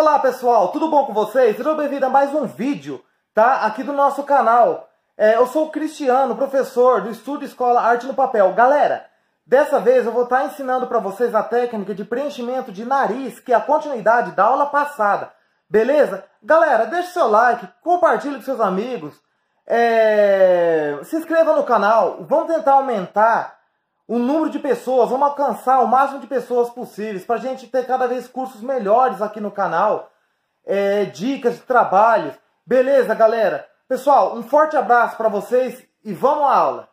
Olá pessoal, tudo bom com vocês? Sejam bem-vindos a mais um vídeo, tá? Aqui do nosso canal. É, eu sou o Cristiano, professor do Estúdio Escola Arte no Papel. Galera, dessa vez eu vou estar ensinando para vocês a técnica de preenchimento de nariz, que é a continuidade da aula passada. Beleza? Galera, deixe seu like, compartilhe com seus amigos, é... se inscreva no canal, vamos tentar aumentar o número de pessoas, vamos alcançar o máximo de pessoas possíveis para a gente ter cada vez cursos melhores aqui no canal, é, dicas de trabalhos. Beleza, galera? Pessoal, um forte abraço para vocês e vamos à aula!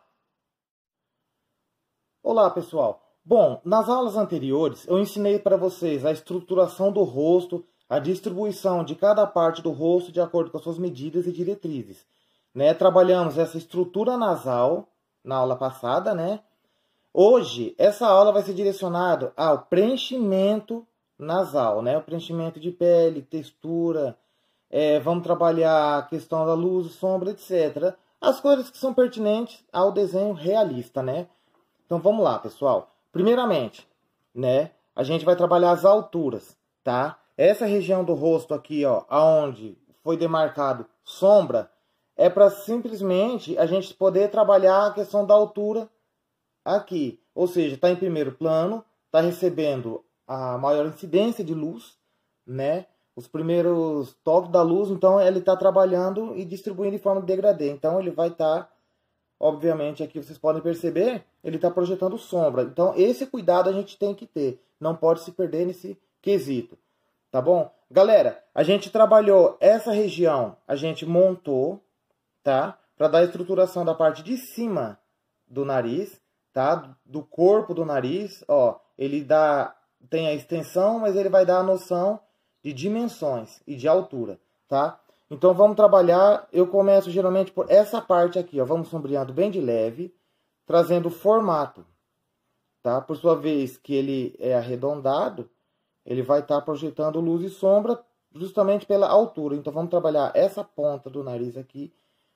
Olá, pessoal. Bom, nas aulas anteriores eu ensinei para vocês a estruturação do rosto, a distribuição de cada parte do rosto de acordo com as suas medidas e diretrizes. Né? Trabalhamos essa estrutura nasal na aula passada, né? Hoje, essa aula vai ser direcionada ao preenchimento nasal, né? O preenchimento de pele, textura, é, vamos trabalhar a questão da luz, sombra, etc. As coisas que são pertinentes ao desenho realista, né? Então vamos lá, pessoal. Primeiramente, né? A gente vai trabalhar as alturas, tá? Essa região do rosto aqui, ó, aonde foi demarcado sombra, é para simplesmente a gente poder trabalhar a questão da altura aqui. Ou seja, está em primeiro plano, está recebendo a maior incidência de luz, né? Os primeiros toques da luz, então ele está trabalhando e distribuindo de forma degradê. Então ele vai estar, tá, obviamente, aqui vocês podem perceber, ele está projetando sombra. Então esse cuidado a gente tem que ter. Não pode se perder nesse quesito. Tá bom? Galera, a gente trabalhou essa região, a gente montou, tá? Para dar a estruturação da parte de cima do nariz tá? Do corpo do nariz, ó, ele dá tem a extensão, mas ele vai dar a noção de dimensões e de altura, tá? Então vamos trabalhar, eu começo geralmente por essa parte aqui, ó, vamos sombreando bem de leve, trazendo o formato, tá? Por sua vez que ele é arredondado, ele vai estar tá projetando luz e sombra justamente pela altura. Então vamos trabalhar essa ponta do nariz aqui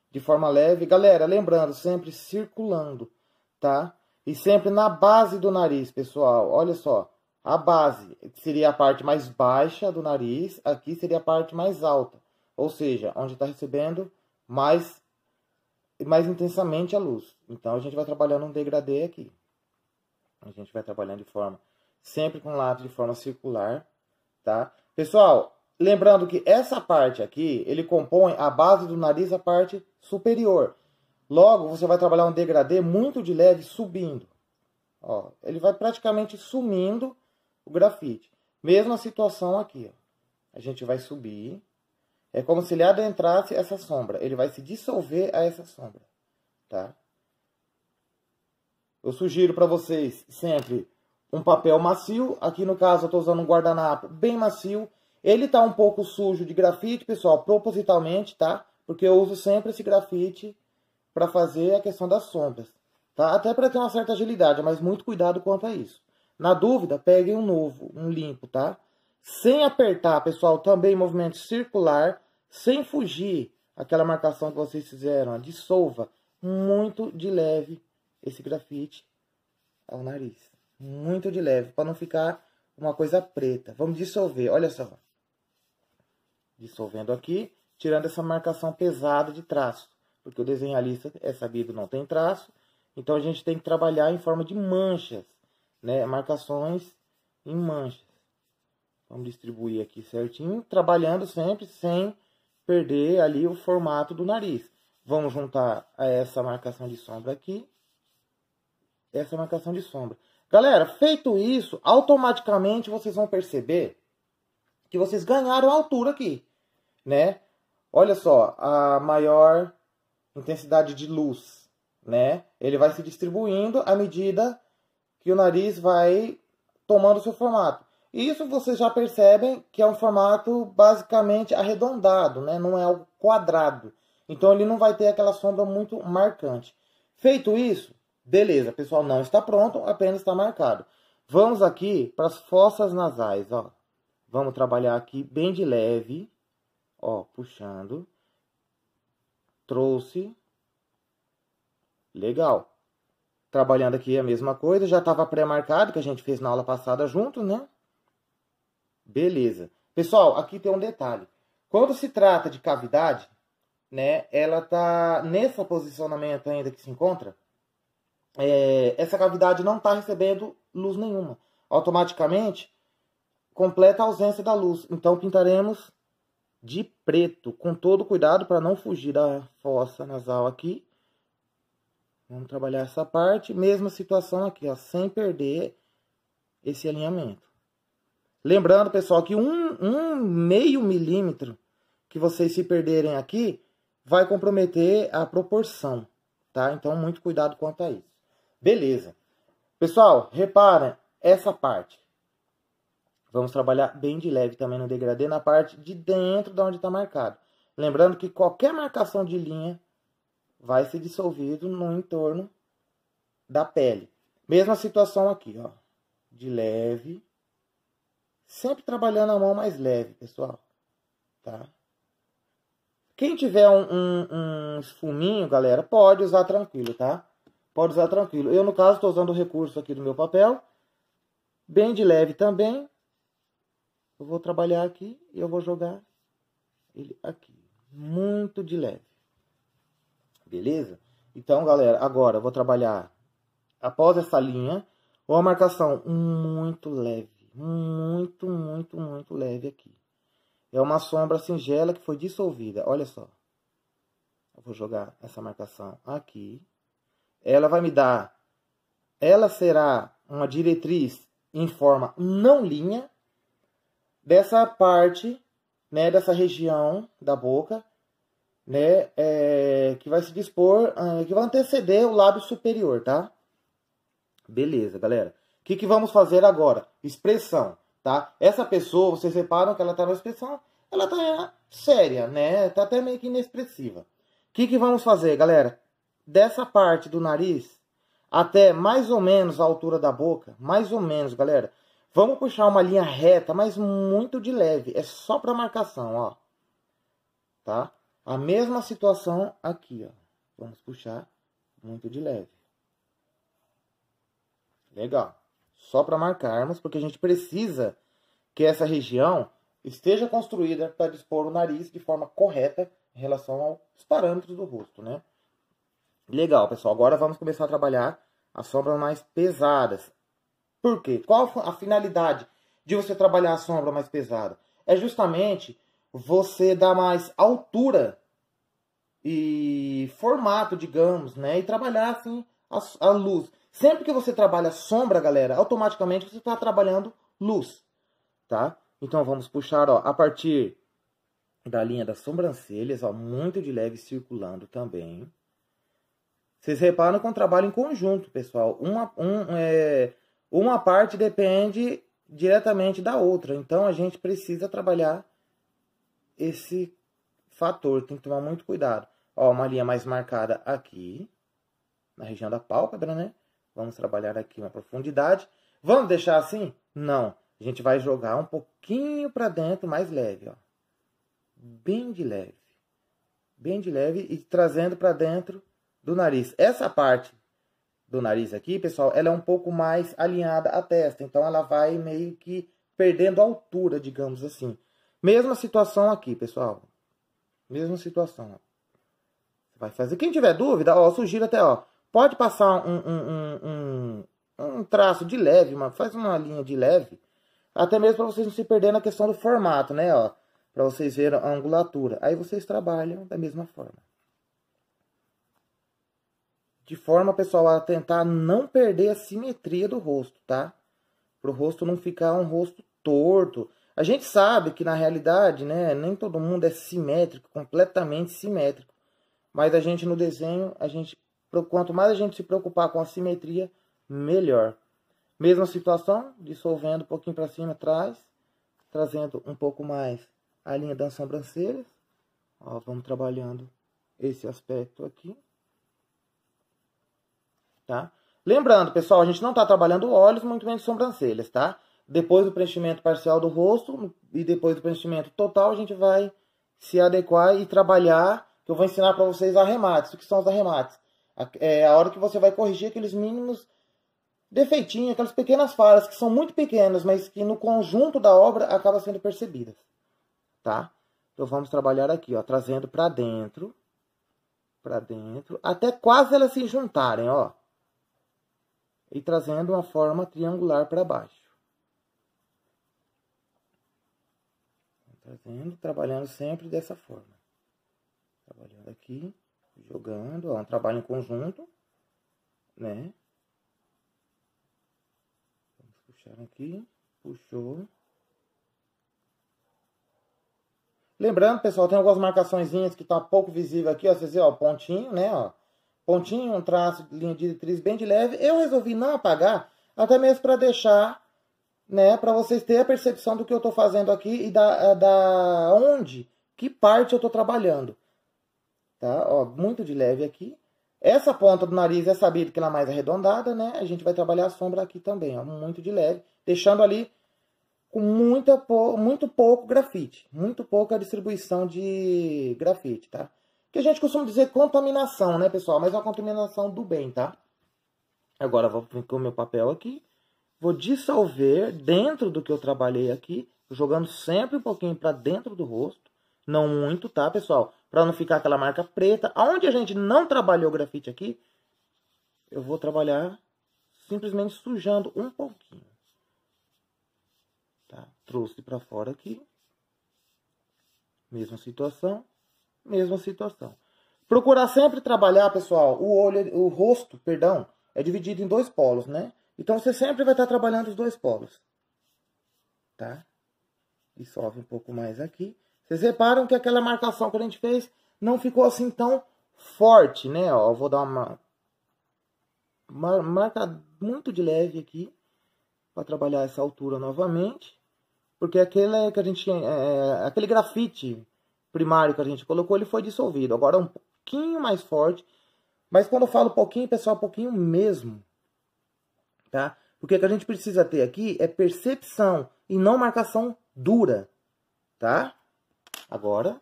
de forma leve. Galera, lembrando, sempre circulando, tá? E sempre na base do nariz, pessoal. Olha só. A base seria a parte mais baixa do nariz. Aqui seria a parte mais alta. Ou seja, onde está recebendo mais, mais intensamente a luz. Então, a gente vai trabalhando um degradê aqui. A gente vai trabalhando de forma... Sempre com lápis de forma circular, tá? Pessoal, lembrando que essa parte aqui, ele compõe a base do nariz, a parte superior. Logo, você vai trabalhar um degradê muito de leve subindo. Ó, ele vai praticamente sumindo o grafite. Mesma situação aqui. Ó. A gente vai subir. É como se ele adentrasse essa sombra. Ele vai se dissolver a essa sombra. Tá? Eu sugiro para vocês sempre um papel macio. Aqui no caso eu estou usando um guardanapo bem macio. Ele está um pouco sujo de grafite, pessoal, propositalmente, tá? Porque eu uso sempre esse grafite para fazer a questão das sombras. Tá? Até para ter uma certa agilidade, mas muito cuidado quanto a isso. Na dúvida, peguem um novo, um limpo, tá? Sem apertar, pessoal, também movimento circular, sem fugir aquela marcação que vocês fizeram, dissolva muito de leve esse grafite ao nariz. Muito de leve, para não ficar uma coisa preta. Vamos dissolver, olha só. Dissolvendo aqui, tirando essa marcação pesada de traço porque o desenhalista é sabido não tem traço, então a gente tem que trabalhar em forma de manchas, né? Marcações em manchas. Vamos distribuir aqui certinho, trabalhando sempre sem perder ali o formato do nariz. Vamos juntar a essa marcação de sombra aqui, essa marcação de sombra. Galera, feito isso, automaticamente vocês vão perceber que vocês ganharam altura aqui, né? Olha só, a maior intensidade de luz, né? Ele vai se distribuindo à medida que o nariz vai tomando seu formato. Isso vocês já percebem que é um formato basicamente arredondado, né? Não é algo quadrado. Então ele não vai ter aquela sombra muito marcante. Feito isso, beleza, pessoal, não está pronto, apenas está marcado. Vamos aqui para as fossas nasais, ó. Vamos trabalhar aqui bem de leve, ó, puxando trouxe. Legal. Trabalhando aqui a mesma coisa, já estava pré-marcado, que a gente fez na aula passada junto, né? Beleza. Pessoal, aqui tem um detalhe. Quando se trata de cavidade, né, ela tá nesse posicionamento ainda que se encontra, é, essa cavidade não está recebendo luz nenhuma. Automaticamente, completa a ausência da luz. Então, pintaremos de preto, com todo cuidado para não fugir da fossa nasal aqui. Vamos trabalhar essa parte. Mesma situação aqui, ó, sem perder esse alinhamento. Lembrando, pessoal, que um, um meio milímetro que vocês se perderem aqui vai comprometer a proporção, tá? Então, muito cuidado quanto a isso. Beleza. Pessoal, reparem essa parte. Vamos trabalhar bem de leve também no degradê na parte de dentro de onde está marcado. Lembrando que qualquer marcação de linha vai se dissolvido no entorno da pele. Mesma situação aqui, ó. De leve. Sempre trabalhando a mão mais leve, pessoal. Tá? Quem tiver um, um, um esfuminho, galera, pode usar tranquilo, tá? Pode usar tranquilo. Eu, no caso, estou usando o recurso aqui do meu papel. Bem de leve também. Eu vou trabalhar aqui e eu vou jogar ele aqui. Muito de leve. Beleza? Então, galera, agora eu vou trabalhar após essa linha uma marcação muito leve. Muito, muito, muito leve aqui. É uma sombra singela que foi dissolvida. Olha só. Eu vou jogar essa marcação aqui. Ela vai me dar... Ela será uma diretriz em forma não linha dessa parte, né, dessa região da boca, né, é, que vai se dispor, é, que vai anteceder o lábio superior, tá? Beleza, galera. O que, que vamos fazer agora? Expressão, tá? Essa pessoa, vocês reparam que ela tá na expressão, ela tá séria, né? Tá até meio que inexpressiva. O que, que vamos fazer, galera? Dessa parte do nariz até mais ou menos a altura da boca, mais ou menos, galera, Vamos puxar uma linha reta, mas muito de leve. É só para marcação, ó. Tá? A mesma situação aqui, ó. Vamos puxar muito de leve. Legal. Só para marcarmos, porque a gente precisa que essa região esteja construída para dispor o nariz de forma correta em relação aos parâmetros do rosto, né? Legal, pessoal. Agora vamos começar a trabalhar as sombras mais pesadas. Por quê? Qual a finalidade de você trabalhar a sombra mais pesada? É justamente você dar mais altura e formato, digamos, né? E trabalhar assim a, a luz. Sempre que você trabalha sombra, galera, automaticamente você está trabalhando luz, tá? Então vamos puxar, ó, a partir da linha das sobrancelhas, ó, muito de leve circulando também. Vocês reparam que é um trabalho em conjunto, pessoal. Uma, um, é, uma parte depende diretamente da outra. Então a gente precisa trabalhar esse fator, tem que tomar muito cuidado. Ó, uma linha mais marcada aqui, na região da pálpebra, né? Vamos trabalhar aqui uma profundidade. Vamos deixar assim? Não. A gente vai jogar um pouquinho para dentro, mais leve, ó. Bem de leve. Bem de leve e trazendo para dentro do nariz. Essa parte do nariz aqui, pessoal, ela é um pouco mais alinhada à testa. Então, ela vai meio que perdendo altura, digamos assim. Mesma situação aqui, pessoal. Mesma situação. Você vai fazer. Quem tiver dúvida, ó, sugiro até, ó, pode passar um, um, um, um, traço de leve, uma, faz uma linha de leve. Até mesmo para vocês não se perderem na questão do formato, né, ó. Para vocês verem a angulatura. Aí vocês trabalham da mesma forma de forma, pessoal, a tentar não perder a simetria do rosto, tá? Para o rosto não ficar um rosto torto. A gente sabe que na realidade, né, nem todo mundo é simétrico, completamente simétrico. Mas a gente no desenho, a gente quanto mais a gente se preocupar com a simetria, melhor. Mesma situação, dissolvendo um pouquinho para cima atrás, trazendo um pouco mais a linha das sobrancelhas. Ó, vamos trabalhando esse aspecto aqui tá? Lembrando, pessoal, a gente não está trabalhando olhos, muito menos sobrancelhas, tá? Depois do preenchimento parcial do rosto e depois do preenchimento total, a gente vai se adequar e trabalhar, que eu vou ensinar para vocês arremates. O que são os arremates? É a hora que você vai corrigir aqueles mínimos defeitinho, aquelas pequenas falhas que são muito pequenas, mas que no conjunto da obra acabam sendo percebidas, tá? Então vamos trabalhar aqui, ó, trazendo para dentro, para dentro, até quase elas se juntarem, ó. E trazendo uma forma triangular para baixo. Trazendo, trabalhando sempre dessa forma. Trabalhando aqui, jogando, ó, um trabalho em conjunto, né? Vamos puxar aqui, puxou. Lembrando, pessoal, tem algumas marcaçõezinhas que tá pouco visível aqui, ó, vocês viram, ó, pontinho, né, ó. Pontinho, um traço, linha diretriz bem de leve. Eu resolvi não apagar, até mesmo para deixar, né, para vocês terem a percepção do que eu tô fazendo aqui e da, da onde, que parte eu tô trabalhando. Tá, ó, muito de leve aqui. Essa ponta do nariz é sabido que ela é mais arredondada, né? A gente vai trabalhar a sombra aqui também, ó, muito de leve, deixando ali com muita, muito pouco grafite, muito pouca distribuição de grafite, tá? Que a gente costuma dizer contaminação, né, pessoal? Mas é uma contaminação do bem, tá? Agora, vou vir com o meu papel aqui. Vou dissolver dentro do que eu trabalhei aqui, jogando sempre um pouquinho para dentro do rosto. Não muito, tá, pessoal? Para não ficar aquela marca preta. Aonde a gente não trabalhou grafite aqui, eu vou trabalhar simplesmente sujando um pouquinho. Tá? Trouxe para fora aqui. Mesma situação, mesma situação. Procurar sempre trabalhar, pessoal, o olho, o rosto, perdão, é dividido em dois polos, né? Então você sempre vai estar trabalhando os dois polos. Tá? Dissolve um pouco mais aqui. Vocês reparam que aquela marcação que a gente fez não ficou assim tão forte, né? Ó, eu vou dar uma, uma marca muito de leve aqui para trabalhar essa altura novamente. Porque aquele que a gente é, é, aquele grafite primário que a gente colocou, ele foi dissolvido. Agora é um pouquinho mais forte. Mas quando eu falo pouquinho, pessoal, pouquinho mesmo. Tá? Porque o que a gente precisa ter aqui é percepção e não marcação dura. Tá? Agora,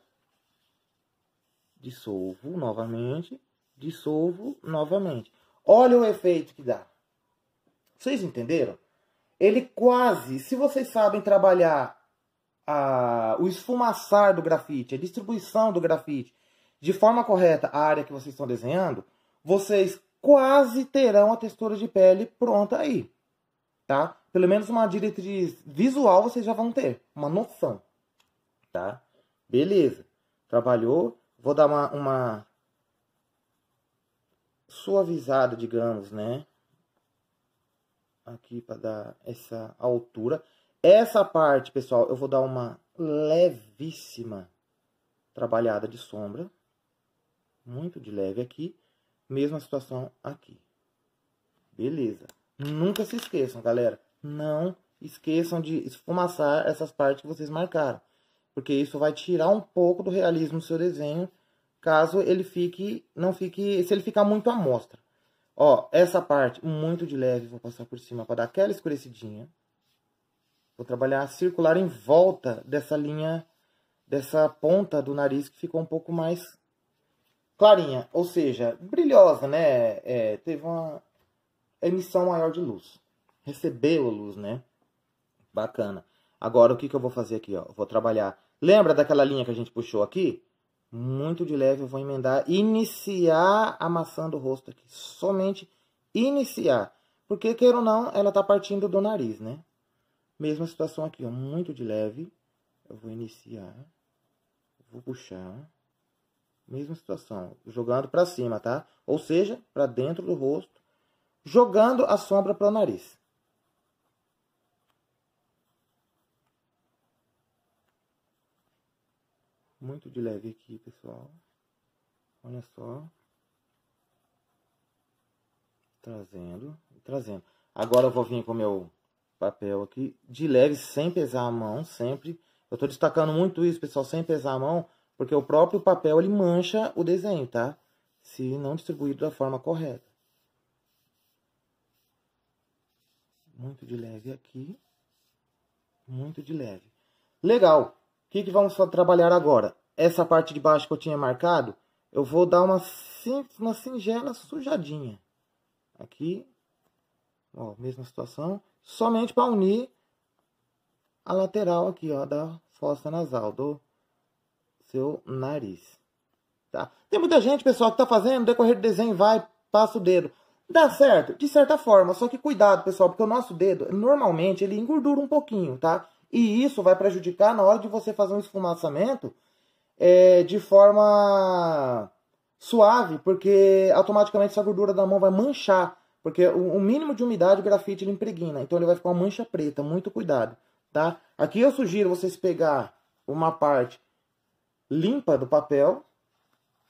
dissolvo novamente, dissolvo novamente. Olha o efeito que dá. Vocês entenderam? ele quase, se vocês sabem trabalhar a, o esfumaçar do grafite, a distribuição do grafite de forma correta a área que vocês estão desenhando, vocês quase terão a textura de pele pronta aí, tá? Pelo menos uma diretriz visual vocês já vão ter, uma noção, tá? Beleza, trabalhou, vou dar uma, uma suavizada, digamos, né? aqui para dar essa altura. Essa parte, pessoal, eu vou dar uma levíssima trabalhada de sombra. Muito de leve aqui. Mesma situação aqui. Beleza. Nunca se esqueçam, galera. Não esqueçam de esfumaçar essas partes que vocês marcaram. Porque isso vai tirar um pouco do realismo do seu desenho. Caso ele fique, não fique, se ele ficar muito à mostra. Ó, essa parte muito de leve, vou passar por cima para dar aquela escurecidinha. Vou trabalhar circular em volta dessa linha, dessa ponta do nariz que ficou um pouco mais clarinha. Ou seja, brilhosa, né? É, teve uma emissão maior de luz. Recebeu a luz, né? Bacana. Agora, o que, que eu vou fazer aqui, ó? vou trabalhar... Lembra daquela linha que a gente puxou aqui? muito de leve, eu vou emendar, iniciar amassando o rosto aqui, somente iniciar, porque queira ou não, ela tá partindo do nariz, né? Mesma situação aqui, ó, muito de leve, eu vou iniciar, vou puxar, mesma situação, jogando para cima, tá? Ou seja, para dentro do rosto, jogando a sombra para o nariz. muito de leve aqui, pessoal. Olha só. Trazendo, trazendo. Agora eu vou vir com o meu papel aqui, de leve, sem pesar a mão, sempre. Eu tô destacando muito isso, pessoal, sem pesar a mão, porque o próprio papel, ele mancha o desenho, tá? Se não distribuído da forma correta. Muito de leve aqui. Muito de leve. Legal que, que vamos trabalhar agora? Essa parte de baixo que eu tinha marcado, eu vou dar uma, uma singela sujadinha. Aqui. Ó, mesma situação. Somente para unir a lateral aqui, ó, da fossa nasal, do seu nariz. Tá? Tem muita gente, pessoal, que tá fazendo, decorrer do desenho, vai, passa o dedo. Dá certo, de certa forma, só que cuidado, pessoal, porque o nosso dedo, normalmente, ele engordura um pouquinho, tá? E isso vai prejudicar na hora de você fazer um esfumaçamento é, de forma suave, porque automaticamente essa gordura da mão vai manchar. Porque o, o mínimo de umidade o grafite ele impregna. Então ele vai ficar uma mancha preta. Muito cuidado, tá? Aqui eu sugiro vocês pegar uma parte limpa do papel,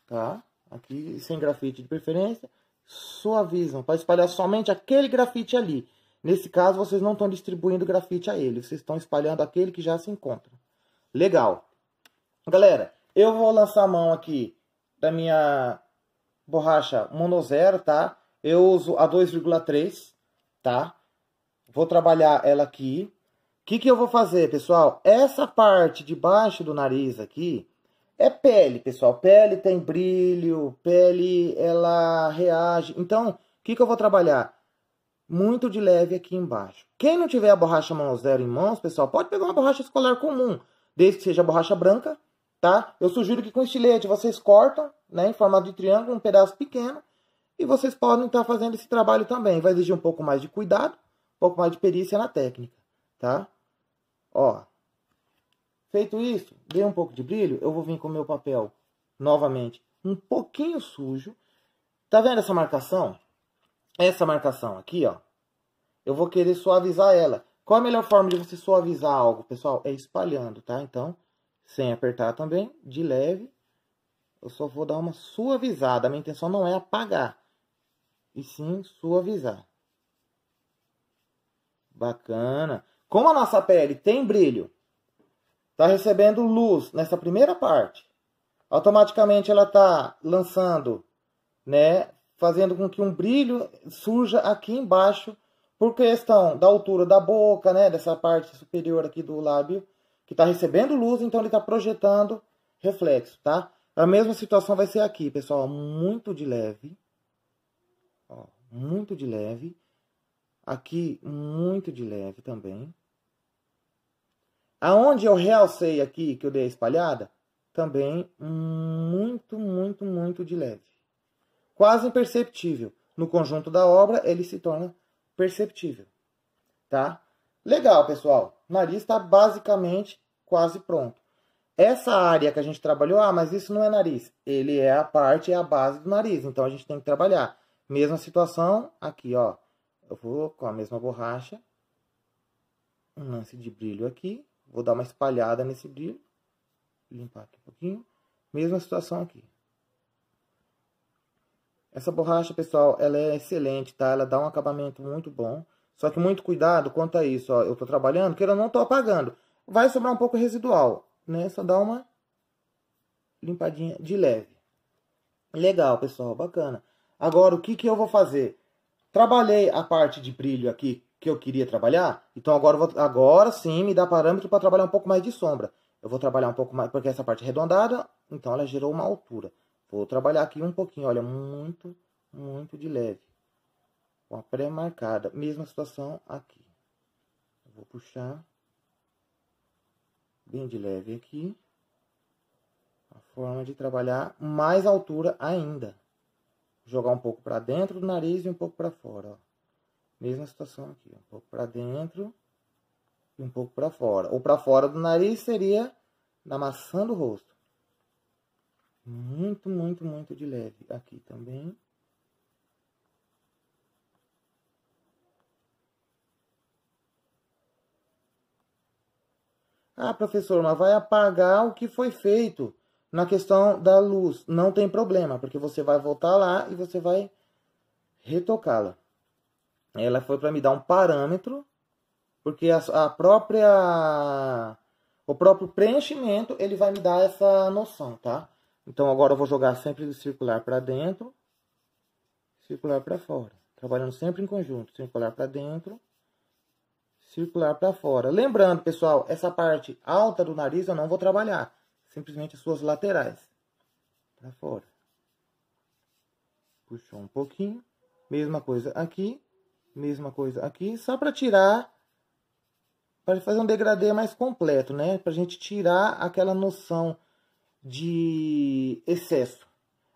tá? Aqui sem grafite de preferência. Suavizam para espalhar somente aquele grafite ali. Nesse caso, vocês não estão distribuindo grafite a ele. Vocês estão espalhando aquele que já se encontra. Legal. Galera, eu vou lançar a mão aqui da minha borracha Mono Zero, tá? Eu uso a 2,3, tá? Vou trabalhar ela aqui. O que, que eu vou fazer, pessoal? Essa parte de baixo do nariz aqui é pele, pessoal. Pele tem brilho, pele ela reage. Então, o que, que eu vou trabalhar? Muito de leve aqui embaixo. Quem não tiver a borracha Mono Zero em mãos, pessoal, pode pegar uma borracha escolar comum, desde que seja borracha branca, tá? Eu sugiro que com estilete vocês cortam, né, em formato de triângulo, um pedaço pequeno, e vocês podem estar fazendo esse trabalho também. Vai exigir um pouco mais de cuidado, um pouco mais de perícia na técnica, tá? Ó, feito isso, dei um pouco de brilho, eu vou vir com o meu papel, novamente, um pouquinho sujo. Tá vendo essa marcação? Essa marcação aqui, ó, eu vou querer suavizar ela. Qual a melhor forma de você suavizar algo, pessoal? É espalhando, tá? Então, sem apertar também, de leve. Eu só vou dar uma suavizada. A minha intenção não é apagar, e sim suavizar. Bacana. Como a nossa pele tem brilho, está recebendo luz nessa primeira parte, automaticamente ela está lançando, né, fazendo com que um brilho surja aqui embaixo por questão da altura da boca, né, dessa parte superior aqui do lábio que está recebendo luz, então ele está projetando reflexo, tá? A mesma situação vai ser aqui, pessoal, muito de leve. Muito de leve. Aqui, muito de leve também. Aonde eu realcei aqui, que eu dei a espalhada, também muito, muito, muito de leve. Quase imperceptível. No conjunto da obra, ele se torna perceptível, tá? Legal, pessoal. O nariz está basicamente quase pronto. Essa área que a gente trabalhou, ah, mas isso não é nariz. Ele é a parte, é a base do nariz. Então, a gente tem que trabalhar. Mesma situação aqui, ó. Eu vou com a mesma borracha. Um lance de brilho aqui. Vou dar uma espalhada nesse brilho. Limpar aqui um pouquinho. Mesma situação aqui. Essa borracha, pessoal, ela é excelente, tá? Ela dá um acabamento muito bom. Só que muito cuidado quanto a isso, ó. Eu tô trabalhando, que eu não tô apagando. Vai sobrar um pouco residual, né? Só dá uma limpadinha de leve. Legal, pessoal, bacana. Agora, o que que eu vou fazer? Trabalhei a parte de brilho aqui que eu queria trabalhar. Então, agora, vou, agora sim me dá parâmetro para trabalhar um pouco mais de sombra. Eu vou trabalhar um pouco mais, porque essa parte é arredondada, então ela gerou uma altura. Vou trabalhar aqui um pouquinho, olha, muito, muito de leve uma pré-marcada. Mesma situação aqui. Vou puxar bem de leve aqui. A forma de trabalhar mais altura ainda. Jogar um pouco para dentro do nariz e um pouco para fora. Ó. Mesma situação aqui. Um pouco para dentro e um pouco para fora. Ou para fora do nariz seria na maçã do rosto. Muito, muito, muito de leve. Aqui também. Ah, professor, mas vai apagar o que foi feito na questão da luz. Não tem problema, porque você vai voltar lá e você vai retocá-la. Ela foi para me dar um parâmetro, porque a, a, própria o próprio preenchimento ele vai me dar essa noção, tá? Então agora eu vou jogar sempre circular para dentro, circular para fora, trabalhando sempre em conjunto, circular para dentro, circular para fora. Lembrando, pessoal, essa parte alta do nariz eu não vou trabalhar. Simplesmente as suas laterais. Para fora. Puxou um pouquinho. Mesma coisa aqui. Mesma coisa aqui, só para tirar, para fazer um degradê mais completo, né? Para a gente tirar aquela noção de excesso.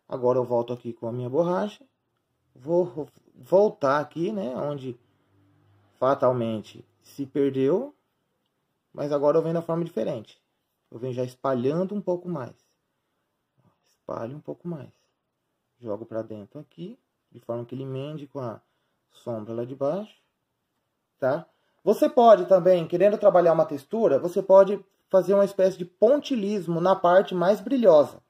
Agora eu volto aqui com a minha borracha. Vou voltar aqui, né? Onde fatalmente se perdeu. Mas agora eu venho da forma diferente. Eu venho já espalhando um pouco mais. Espalho um pouco mais. Jogo para dentro aqui. De forma que ele emende com a sombra lá de baixo. Tá? Você pode também, querendo trabalhar uma textura, você pode fazer uma espécie de pontilismo na parte mais brilhosa,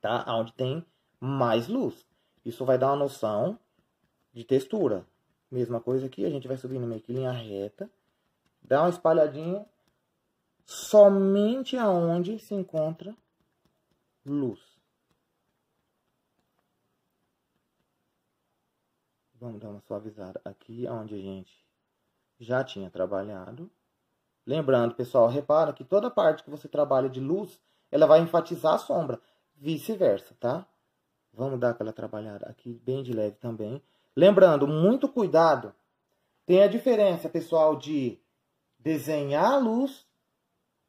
tá? Onde tem mais luz. Isso vai dar uma noção de textura. Mesma coisa aqui, a gente vai subindo meio que linha reta, dá uma espalhadinha somente aonde se encontra luz. Vamos dar uma suavizada aqui onde a gente já tinha trabalhado. Lembrando, pessoal, repara que toda parte que você trabalha de luz, ela vai enfatizar a sombra. Vice-versa, tá? Vamos dar aquela trabalhada aqui bem de leve também. Lembrando, muito cuidado. Tem a diferença, pessoal, de desenhar a luz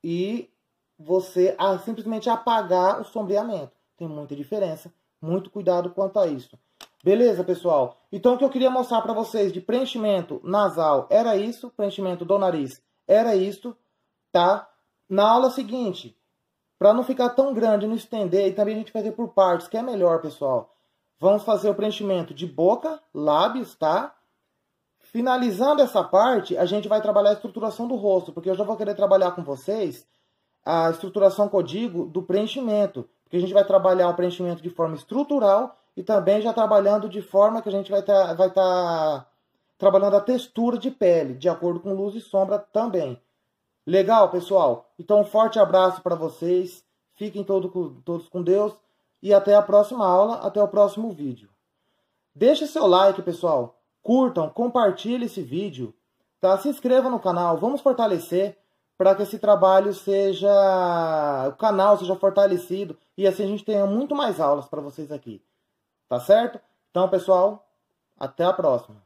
e você ah, simplesmente apagar o sombreamento. Tem muita diferença. Muito cuidado quanto a isso. Beleza, pessoal? Então, o que eu queria mostrar para vocês de preenchimento nasal era isso. Preenchimento do nariz era isso, tá? Na aula seguinte, para não ficar tão grande, não estender, e também a gente fazer por partes, que é melhor, pessoal. Vamos fazer o preenchimento de boca, lábios, tá? Finalizando essa parte, a gente vai trabalhar a estruturação do rosto, porque eu já vou querer trabalhar com vocês a estruturação que eu digo do preenchimento, porque a gente vai trabalhar o preenchimento de forma estrutural e também já trabalhando de forma que a gente vai estar tá, vai tá trabalhando a textura de pele, de acordo com luz e sombra também. Legal, pessoal? Então, um forte abraço para vocês. Fiquem todo, todos com Deus. E até a próxima aula, até o próximo vídeo. Deixe seu like, pessoal. Curtam, compartilhem esse vídeo. Tá? Se inscreva no canal. Vamos fortalecer para que esse trabalho seja... O canal seja fortalecido. E assim a gente tenha muito mais aulas para vocês aqui. Tá certo? Então, pessoal, até a próxima.